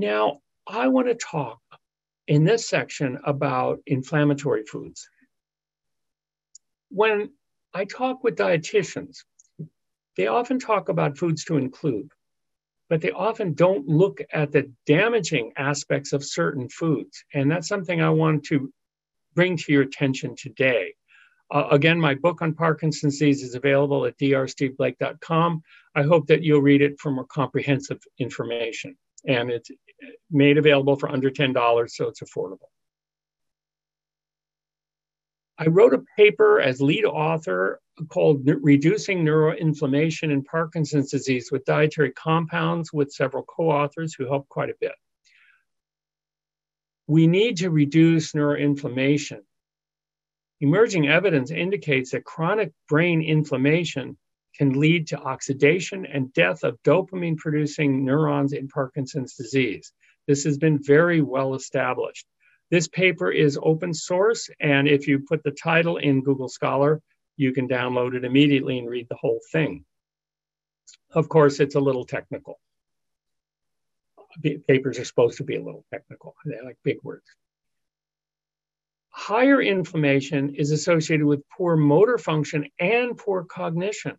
Now, I want to talk in this section about inflammatory foods. When I talk with dietitians, they often talk about foods to include, but they often don't look at the damaging aspects of certain foods. And that's something I want to bring to your attention today. Uh, again, my book on Parkinson's disease is available at drsteveblake.com. I hope that you'll read it for more comprehensive information. And it's made available for under $10, so it's affordable. I wrote a paper as lead author called Reducing Neuroinflammation in Parkinson's Disease with Dietary Compounds with several co authors who helped quite a bit. We need to reduce neuroinflammation Emerging evidence indicates that chronic brain inflammation can lead to oxidation and death of dopamine producing neurons in Parkinson's disease. This has been very well established. This paper is open source, and if you put the title in Google Scholar, you can download it immediately and read the whole thing. Of course, it's a little technical. Papers are supposed to be a little technical, they like big words. Higher inflammation is associated with poor motor function and poor cognition.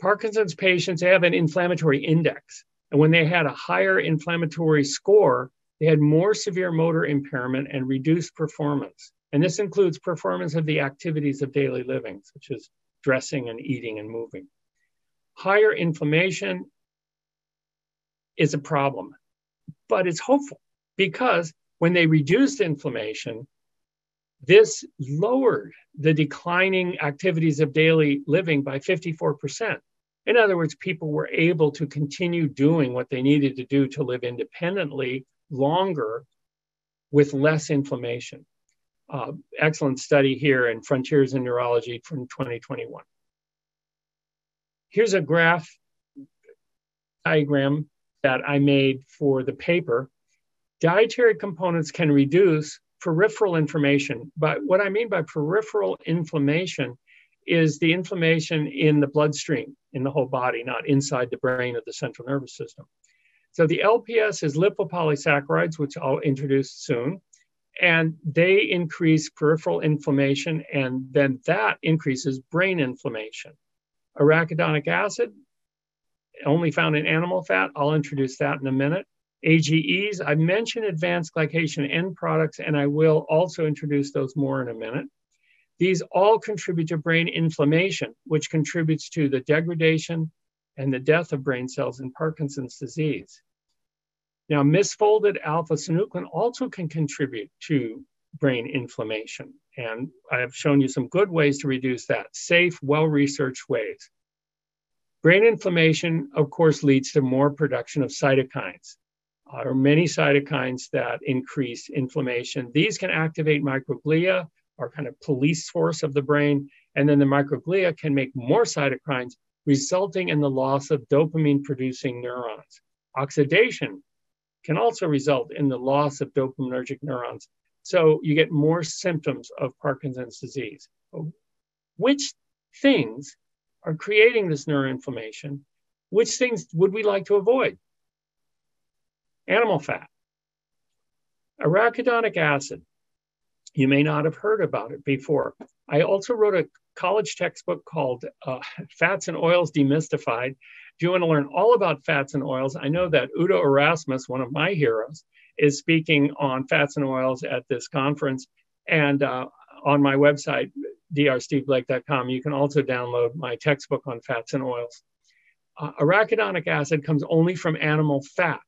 Parkinson's patients have an inflammatory index. And when they had a higher inflammatory score, they had more severe motor impairment and reduced performance. And this includes performance of the activities of daily living, such as dressing and eating and moving. Higher inflammation is a problem, but it's hopeful because when they reduced inflammation, this lowered the declining activities of daily living by 54%. In other words, people were able to continue doing what they needed to do to live independently longer with less inflammation. Uh, excellent study here in Frontiers in Neurology from 2021. Here's a graph diagram that I made for the paper dietary components can reduce peripheral inflammation. But what I mean by peripheral inflammation is the inflammation in the bloodstream in the whole body, not inside the brain or the central nervous system. So the LPS is lipopolysaccharides, which I'll introduce soon, and they increase peripheral inflammation, and then that increases brain inflammation. Arachidonic acid, only found in animal fat, I'll introduce that in a minute. AGEs, I mentioned advanced glycation end products, and I will also introduce those more in a minute. These all contribute to brain inflammation, which contributes to the degradation and the death of brain cells in Parkinson's disease. Now, misfolded alpha synuclein also can contribute to brain inflammation. And I have shown you some good ways to reduce that, safe, well researched ways. Brain inflammation, of course, leads to more production of cytokines are many cytokines that increase inflammation. These can activate microglia, our kind of police force of the brain, and then the microglia can make more cytokines, resulting in the loss of dopamine producing neurons. Oxidation can also result in the loss of dopaminergic neurons. So you get more symptoms of Parkinson's disease. Which things are creating this neuroinflammation? Which things would we like to avoid? animal fat. Arachidonic acid, you may not have heard about it before. I also wrote a college textbook called uh, Fats and Oils Demystified. If you want to learn all about fats and oils, I know that Udo Erasmus, one of my heroes, is speaking on fats and oils at this conference. And uh, on my website, drsteveblake.com, you can also download my textbook on fats and oils. Uh, arachidonic acid comes only from animal fat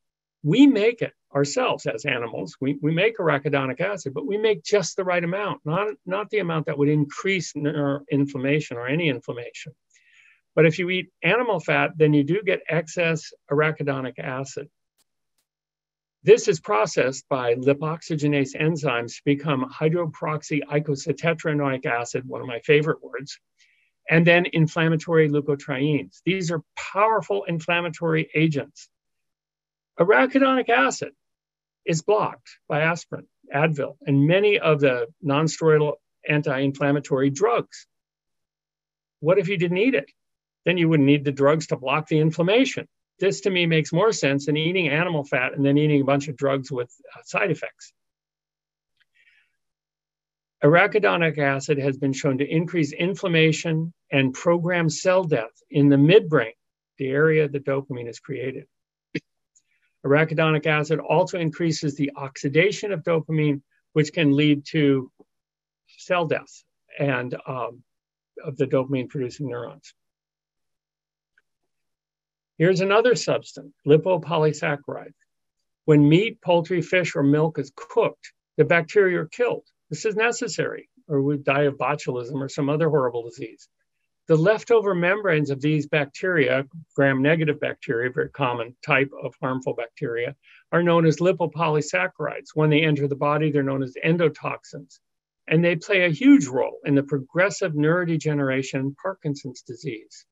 we make it ourselves as animals. We, we make arachidonic acid, but we make just the right amount, not, not the amount that would increase inflammation or any inflammation. But if you eat animal fat, then you do get excess arachidonic acid. This is processed by lipoxygenase enzymes to become hydroperoxy eicosapentaenoic acid, one of my favorite words, and then inflammatory leukotrienes. These are powerful inflammatory agents. Arachidonic acid is blocked by aspirin, Advil, and many of the nonsteroidal anti-inflammatory drugs. What if you didn't eat it? Then you wouldn't need the drugs to block the inflammation. this to me makes more sense than eating animal fat and then eating a bunch of drugs with uh, side effects. Arachidonic acid has been shown to increase inflammation and program cell death in the midbrain, the area that dopamine is created. Arachidonic acid also increases the oxidation of dopamine, which can lead to cell death and um, of the dopamine producing neurons. Here's another substance, lipopolysaccharide. When meat, poultry, fish, or milk is cooked, the bacteria are killed. This is necessary, or we die of botulism or some other horrible disease. The leftover membranes of these bacteria, gram negative bacteria, very common type of harmful bacteria, are known as lipopolysaccharides. When they enter the body, they're known as endotoxins. And they play a huge role in the progressive neurodegeneration Parkinson's disease.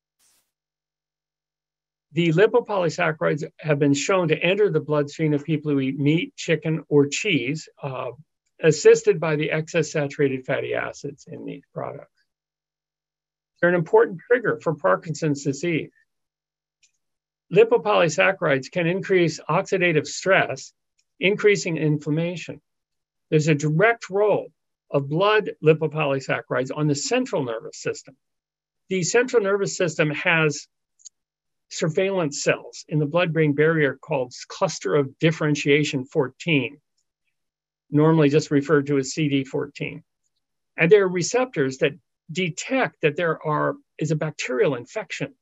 The lipopolysaccharides have been shown to enter the bloodstream of people who eat meat, chicken, or cheese, uh, assisted by the excess saturated fatty acids in these products. They're an important trigger for Parkinson's disease. Lipopolysaccharides can increase oxidative stress, increasing inflammation. There's a direct role of blood lipopolysaccharides on the central nervous system. The central nervous system has surveillance cells in the blood brain barrier called cluster of differentiation 14, normally just referred to as CD14. And there are receptors that detect that there are is a bacterial infection.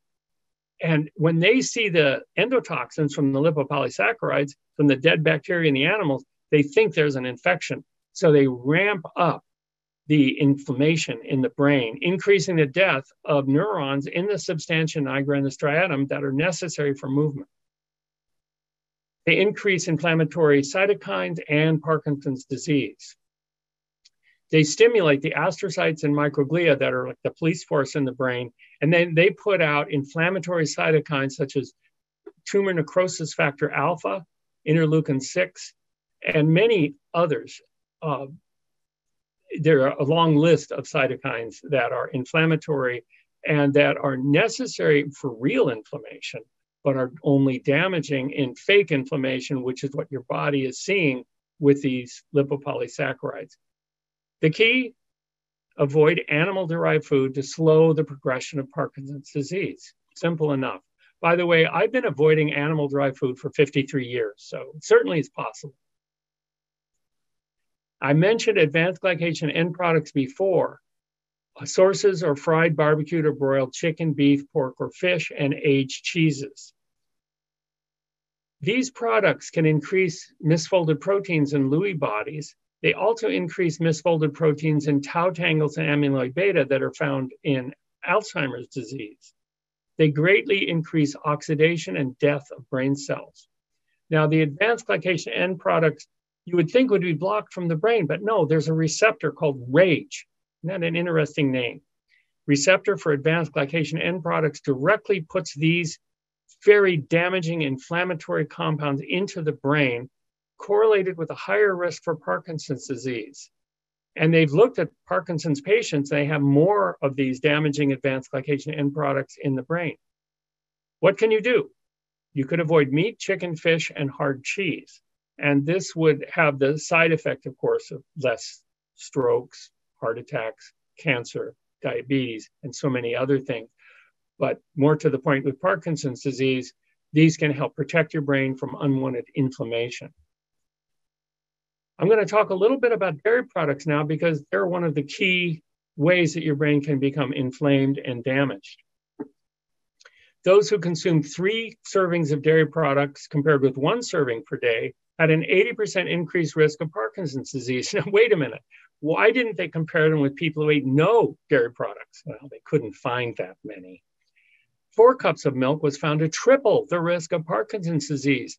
And when they see the endotoxins from the lipopolysaccharides, from the dead bacteria in the animals, they think there's an infection. So they ramp up the inflammation in the brain, increasing the death of neurons in the substantia nigra and the striatum that are necessary for movement. They increase inflammatory cytokines and Parkinson's disease. They stimulate the astrocytes and microglia that are like the police force in the brain, and then they put out inflammatory cytokines such as tumor necrosis factor alpha, interleukin 6, and many others. Uh, there are a long list of cytokines that are inflammatory and that are necessary for real inflammation but are only damaging in fake inflammation, which is what your body is seeing with these lipopolysaccharides. The key avoid animal derived food to slow the progression of Parkinson's disease. Simple enough. By the way, I've been avoiding animal derived food for 53 years, so certainly it's possible. I mentioned advanced glycation end products before. Uh, sources are fried, barbecued, or broiled chicken, beef, pork, or fish, and aged cheeses. These products can increase misfolded proteins in Lewy bodies. They also increase misfolded proteins in tau tangles and amyloid beta that are found in Alzheimer's disease. They greatly increase oxidation and death of brain cells. Now, the advanced glycation end products you would think would be blocked from the brain, but no, there's a receptor called RAGE. Isn't that an interesting name? Receptor for advanced glycation end products directly puts these very damaging inflammatory compounds into the brain correlated with a higher risk for Parkinson's disease. And they've looked at Parkinson's patients, they have more of these damaging advanced glycation end products in the brain. What can you do? You could avoid meat, chicken, fish, and hard cheese. And this would have the side effect, of course, of less strokes, heart attacks, cancer, diabetes, and so many other things. But more to the point with Parkinson's disease, these can help protect your brain from unwanted inflammation. I'm going to talk a little bit about dairy products now because they're one of the key ways that your brain can become inflamed and damaged. Those who consume three servings of dairy products compared with one serving per day had an 80% increased risk of Parkinson's disease. Now, wait a minute. Why didn't they compare them with people who ate no dairy products? Well, they couldn't find that many four cups of milk was found to triple the risk of Parkinson's disease.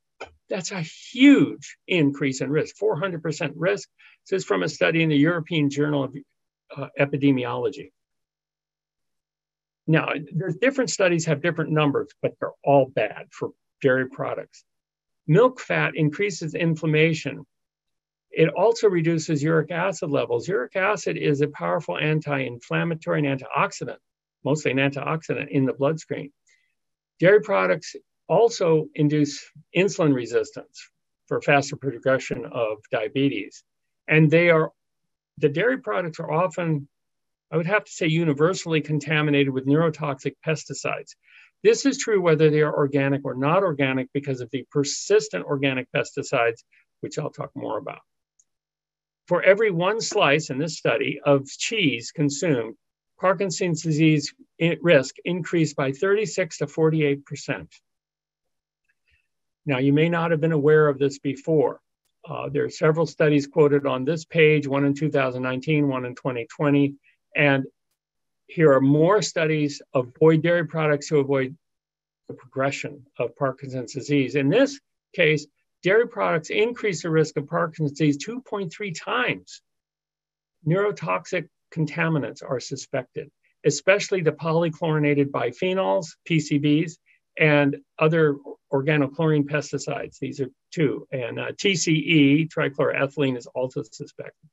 That's a huge increase in risk, 400% risk. This is from a study in the European Journal of uh, Epidemiology. Now, there's different studies have different numbers, but they're all bad for dairy products. Milk fat increases inflammation. It also reduces uric acid levels. Uric acid is a powerful anti-inflammatory and antioxidant mostly an antioxidant in the bloodstream. Dairy products also induce insulin resistance for faster progression of diabetes. And they are, the dairy products are often, I would have to say, universally contaminated with neurotoxic pesticides. This is true whether they are organic or not organic because of the persistent organic pesticides, which I'll talk more about. For every one slice in this study of cheese consumed, Parkinson's disease risk increased by 36 to 48 percent. Now, you may not have been aware of this before. Uh, there are several studies quoted on this page, one in 2019, one in 2020. And here are more studies of avoid dairy products to avoid the progression of Parkinson's disease. In this case, dairy products increase the risk of Parkinson's disease 2.3 times. Neurotoxic contaminants are suspected, especially the polychlorinated biphenyls, PCBs, and other organochlorine pesticides. These are two. And uh, TCE, trichloroethylene, is also suspected.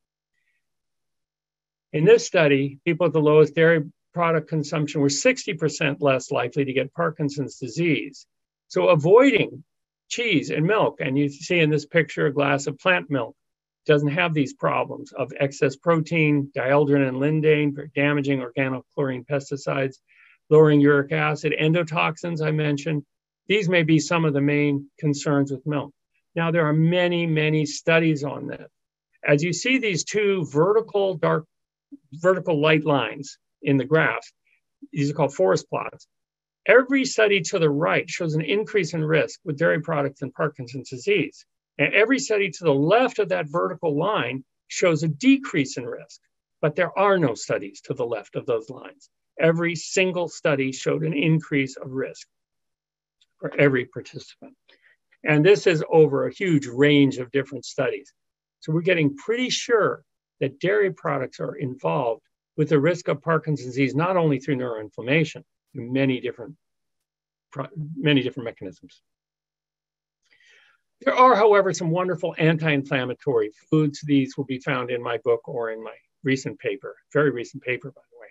In this study, people with the lowest dairy product consumption were 60% less likely to get Parkinson's disease. So avoiding cheese and milk, and you see in this picture a glass of plant milk, doesn't have these problems of excess protein, dieldrin and lindane, damaging organochlorine pesticides, lowering uric acid, endotoxins I mentioned. These may be some of the main concerns with milk. Now, there are many, many studies on this. As you see these two vertical dark, vertical light lines in the graph, these are called forest plots. Every study to the right shows an increase in risk with dairy products and Parkinson's disease. And every study to the left of that vertical line shows a decrease in risk. But there are no studies to the left of those lines every single study showed an increase of risk for every participant. And this is over a huge range of different studies. So we're getting pretty sure that dairy products are involved with the risk of Parkinson's disease, not only through neuroinflammation, through many different, many different mechanisms. There are, however, some wonderful anti-inflammatory foods. These will be found in my book or in my recent paper, very recent paper, by the way.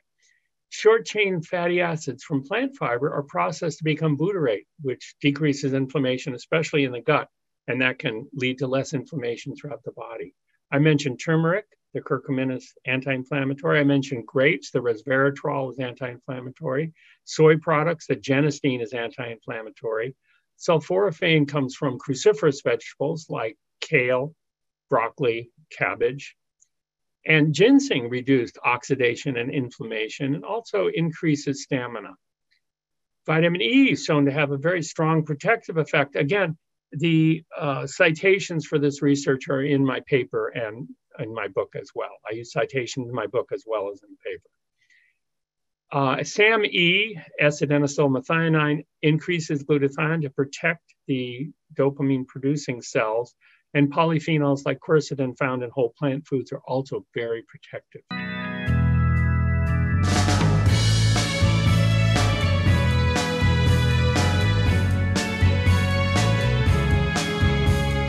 Short chain fatty acids from plant fiber are processed to become butyrate, which decreases inflammation, especially in the gut, and that can lead to less inflammation throughout the body. I mentioned turmeric, the curcumin is anti-inflammatory. I mentioned grapes, the resveratrol is anti-inflammatory. Soy products, the genistein is anti-inflammatory. Sulforaphane comes from cruciferous vegetables like kale, broccoli, cabbage. And ginseng reduced oxidation and inflammation and also increases stamina. Vitamin E is shown to have a very strong protective effect. Again, the uh, citations for this research are in my paper and in my book as well. I use citations in my book as well as in the paper. Uh, SAMe, S-adenosylmethionine, increases glutathione to protect the dopamine producing cells and polyphenols like quercetin found in whole plant foods are also very protective.